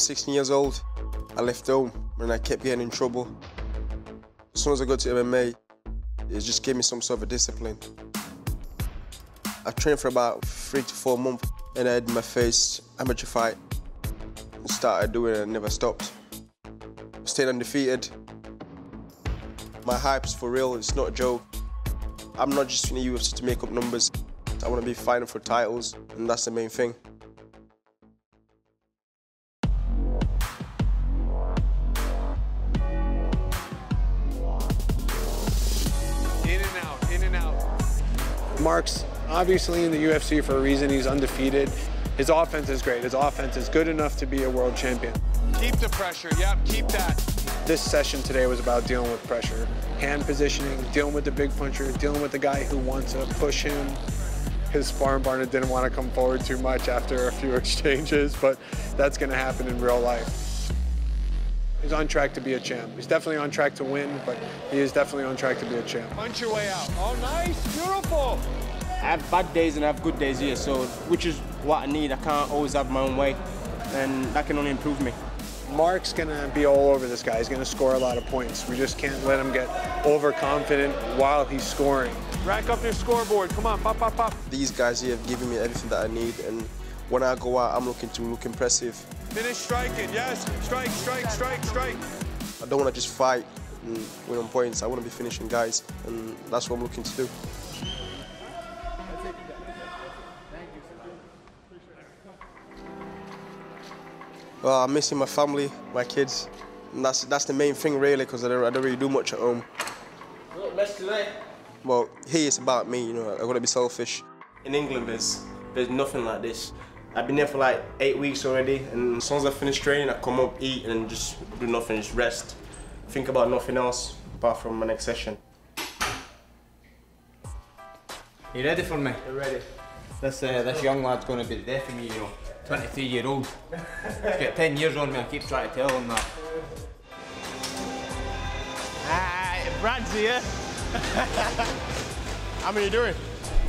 16 years old, I left home and I kept getting in trouble. As soon as I got to MMA, it just gave me some sort of discipline. I trained for about three to four months and I had my first amateur fight. And started doing it and never stopped. Stayed undefeated. My hype's for real, it's not a joke. I'm not just in the UFC to make up numbers. I want to be fighting for titles, and that's the main thing. Mark's obviously in the UFC for a reason. He's undefeated. His offense is great. His offense is good enough to be a world champion. Keep the pressure. Yep, keep that. This session today was about dealing with pressure, hand positioning, dealing with the big puncher, dealing with the guy who wants to push him. His sparring partner didn't want to come forward too much after a few exchanges, but that's going to happen in real life. He's on track to be a champ. He's definitely on track to win, but he is definitely on track to be a champ. Punch your way out. Oh, nice. Beautiful. I have bad days and I have good days here, so which is what I need. I can't always have my own way, and that can only improve me. Mark's gonna be all over this guy. He's gonna score a lot of points. We just can't let him get overconfident while he's scoring. Rack up your scoreboard. Come on, pop, pop, pop. These guys here have given me everything that I need, and when I go out, I'm looking to look impressive. Finish striking. Yes. Strike, strike, strike, strike. I don't want to just fight and win on points. I want to be finishing guys, and that's what I'm looking to do. Well, I'm missing my family, my kids, and that's that's the main thing really, because I don't, I don't really do much at home. Well, here it's about me, you know. I gotta be selfish. In England, there's there's nothing like this. I've been there for like eight weeks already, and as soon as I finish training, I come up, eat, and just do nothing, just rest. Think about nothing else apart from my next session. You ready for me? You ready? This uh, this young lad's going to be the death of me, you know. 23 year old. He's got 10 years on me, I keep trying to tell him that. Hi, Brad's here. How many are you doing?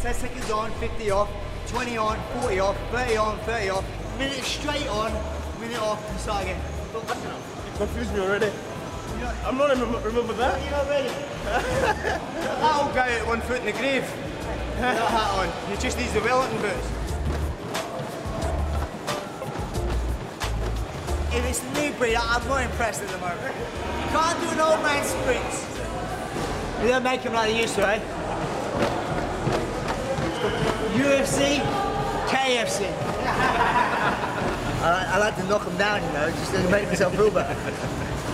10 seconds on, 50 off, 20 on, 40 off, 30 on, 30 off, minute straight on, minute off, and start again. You confused me already. I'm not remember, remember that. You're not ready. That old guy at one foot in the grave. That hat on. He just needs the Wellington boots. If it's breed, I'm not impressed at the moment. You can't do an old man sprints. They don't make them like they used to, eh? UFC, KFC. I, I like to knock them down, you know, just to make myself feel better.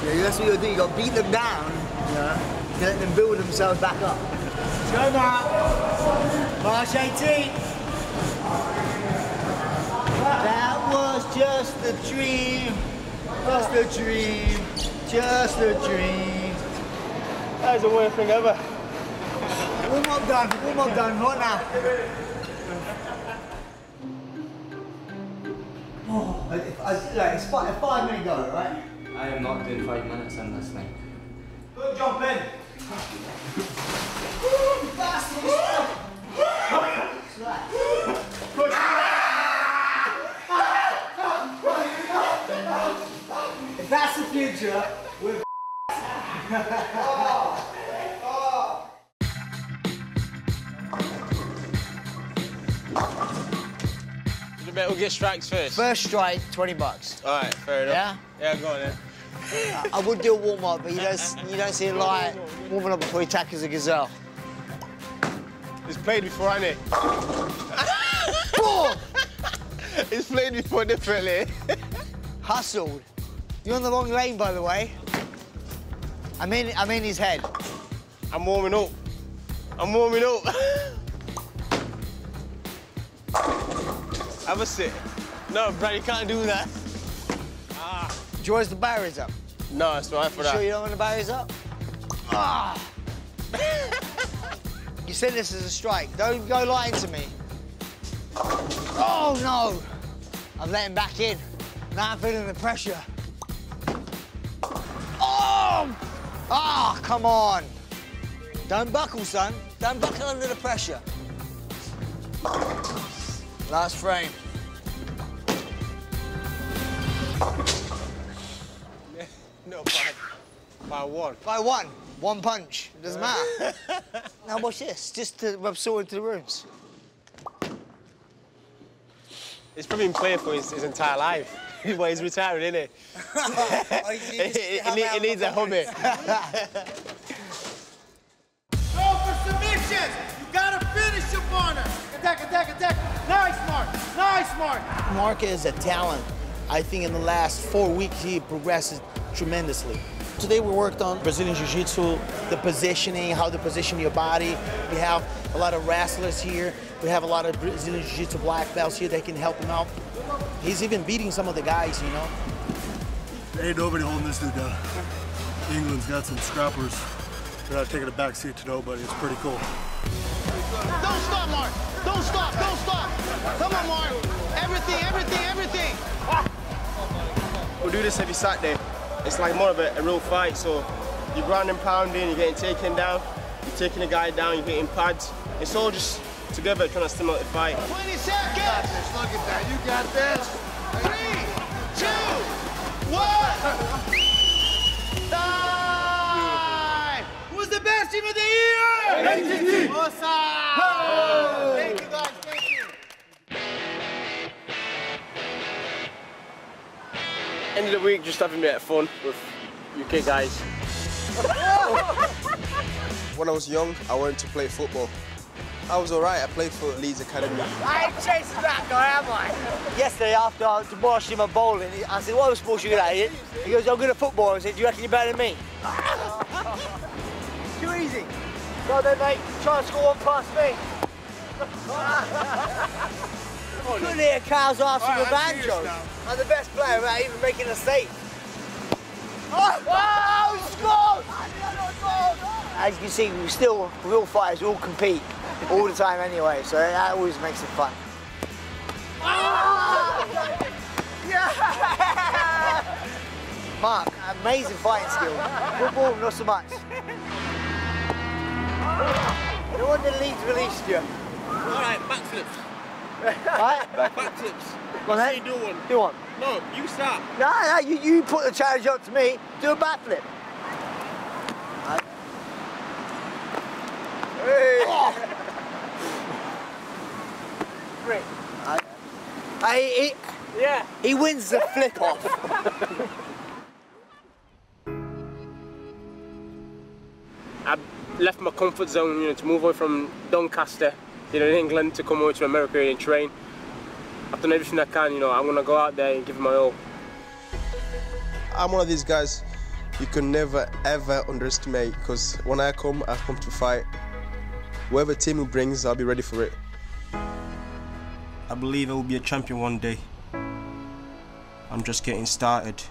Yeah, that's what you do. You got to beat them down, you know, to let them build themselves back up. Let's go, Mark. March 18. That was just a dream. Just a dream. Just a dream. That is the worst thing ever. Warm up done. Warm up done. Right now. Oh, if I, like, it's five, a five minute go, right? I am not doing five minutes in this thing. Good jump in. If that's the future, we're You better get strikes first. First strike, 20 bucks. All right, fair enough. Yeah? Yeah, go on then. I would do a warm up, but you don't, you don't see a light warming up before you tackles a gazelle. It's played before, ain't it? It's played before differently. Hustled. You're on the wrong lane, by the way. I'm in, I'm in his head. I'm warming up. I'm warming up. Have a sit. No, Brad, you can't do that. Do you want the barriers up? No, it's all right for You that. sure you don't want the barriers up? Ah! you said this is a strike. Don't go lying to me. Oh, no! I've let him back in. Now I'm feeling the pressure. Oh! Ah, come on. Don't buckle, son. Don't buckle under the pressure. Last frame. no, by, by one. By one? One punch. It doesn't matter. now watch this, just to rub salt into the rooms. He's probably been playing for his, his entire life. well, he's retiring, isn't he? Oh, he, needs, a hobby. Go for submissions! You gotta finish your partner! Attack, attack, attack! Nice, Mark. Nice, Mark. Mark is a talent. I think in the last four weeks he progresses tremendously. Today we worked on Brazilian Jiu-Jitsu, the positioning, how to position your body. We have a lot of wrestlers here. We have a lot of Brazilian Jiu-Jitsu black belts here that can help him out. He's even beating some of the guys, you know. Ain't nobody holding this dude down. England's got some scrappers. They're not taking a back seat to nobody. It's pretty cool. Don't stop, Mark. Don't stop. Don't stop. Come on, Mark. Everything, everything, everything. We'll do this every Saturday. It's like more of a, a real fight, so you're ground and pounding, you're getting taken down, you're taking a guy down, you're hitting pads. It's all just together trying to stimulate the fight. 20 seconds. Look at that. You got this. Three, two, one. Time. Who's the best team of the year? Awesome. End of the week, just having a bit of fun with UK guys. When I was young, I wanted to play football. I was alright, I played for Leeds Academy. I ain't chasing that guy, am I? Yesterday, after I demolished him at bowling, I said, what other sports you good at? He he goes, I'm good at football. I said, do you reckon you're better than me? Too easy. Well then, mate, try and score one past me. Couldn't hear cows asking for banjo. I'm the best player without even making a save. Oh, oh scored! As you can see, we still, real fighters, we all compete all the time anyway, so that always makes it fun. Yeah! Mark, amazing fighting skill. Football, not so much. No wonder Leeds released you. All right, backflips. Right? Backflips. Go on then. do one. Do one. No, you stop. No, no, you, you put the challenge up to me. Do a backflip. Right. Hey. Oh. Great. I, I, he, yeah. He wins the flip off. I left my comfort zone, you know, to move away from Doncaster, you know, in England, to come over to America and train. I've done everything I can, you know, I'm gonna go out there and give it my all. I'm one of these guys you can never ever underestimate because when I come, I come to fight. Whatever team it brings, I'll be ready for it. I believe I will be a champion one day. I'm just getting started.